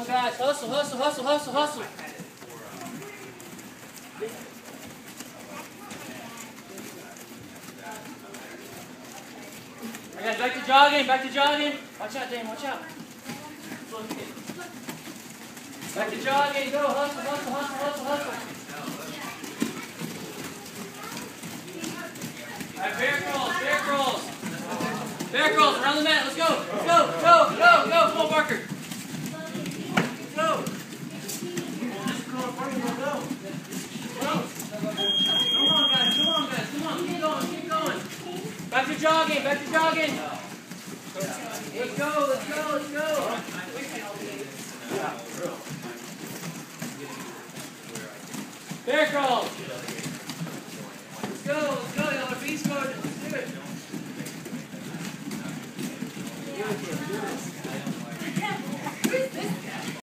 on, guys. Hustle, hustle, hustle, hustle, hustle. Right, guys, back to jogging, back to jogging. Watch out, Dane, watch out. Back to jogging, go, hustle, hustle, hustle, hustle, hustle. All right, bear crawls, bear crawls. Bear crawls around the mat. Let's go. Let's. Go. Go. Go. Come on, Parker. Let's go. Come on, guys. Come on, guys. Come on. Keep going. Keep going. Back to jogging. Back to jogging. Let's go. Let's go. Let's go. Bear crawls.